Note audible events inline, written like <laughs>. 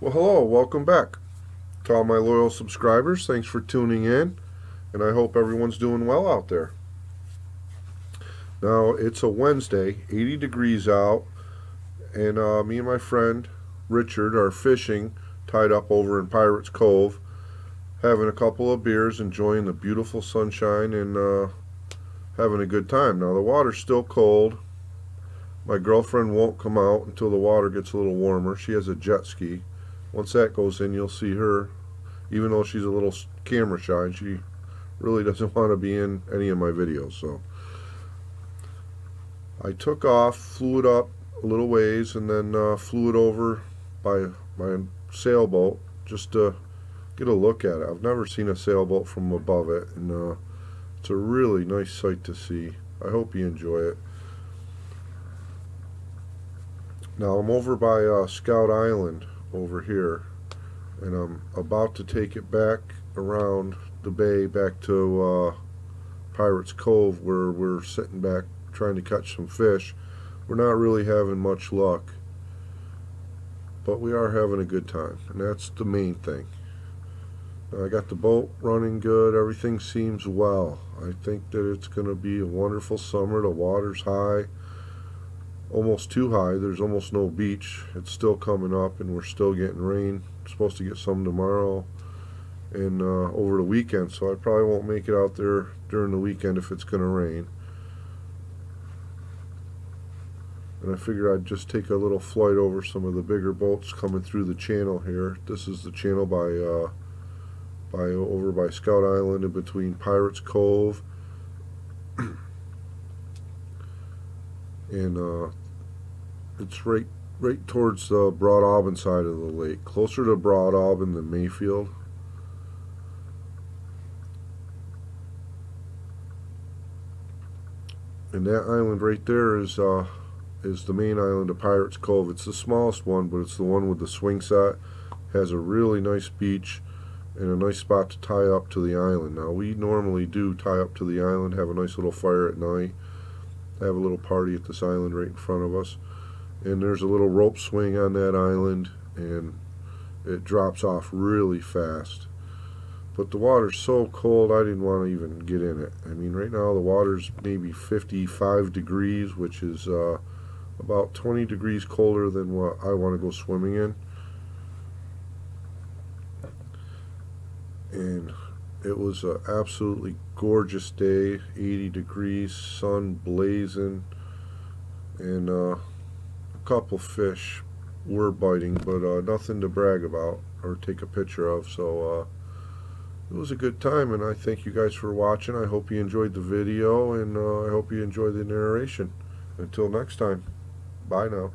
Well, hello, welcome back. To all my loyal subscribers, thanks for tuning in, and I hope everyone's doing well out there. Now, it's a Wednesday, 80 degrees out, and uh, me and my friend Richard are fishing tied up over in Pirates Cove, having a couple of beers, enjoying the beautiful sunshine, and uh, having a good time. Now, the water's still cold. My girlfriend won't come out until the water gets a little warmer. She has a jet ski once that goes in, you'll see her, even though she's a little camera shy, she really <laughs> doesn't want to be in any of my videos. So I took off, flew it up a little ways, and then uh, flew it over by my sailboat just to get a look at it. I've never seen a sailboat from above it, and uh, it's a really nice sight to see. I hope you enjoy it. Now I'm over by uh, Scout Island over here and I'm about to take it back around the bay back to uh, Pirates Cove where we're sitting back trying to catch some fish. We're not really having much luck but we are having a good time and that's the main thing. I got the boat running good. Everything seems well. I think that it's going to be a wonderful summer. The water's high almost too high. There's almost no beach. It's still coming up, and we're still getting rain. Supposed to get some tomorrow and uh, over the weekend, so I probably won't make it out there during the weekend if it's going to rain. And I figured I'd just take a little flight over some of the bigger boats coming through the channel here. This is the channel by uh, by over by Scout Island in between Pirates Cove and uh, it's right right towards the Broadalbin side of the lake, closer to Broadalbin than Mayfield. And that island right there is uh, is the main island of Pirates Cove. It's the smallest one, but it's the one with the swing set. Has a really nice beach and a nice spot to tie up to the island. Now we normally do tie up to the island, have a nice little fire at night have a little party at this island right in front of us. And there's a little rope swing on that island, and it drops off really fast. But the water's so cold, I didn't want to even get in it. I mean, right now the water's maybe 55 degrees, which is uh, about 20 degrees colder than what I want to go swimming in. And it was an absolutely gorgeous day 80 degrees sun blazing and uh, a couple fish were biting but uh, nothing to brag about or take a picture of so uh, it was a good time and I thank you guys for watching. I hope you enjoyed the video and uh, I hope you enjoyed the narration. Until next time bye now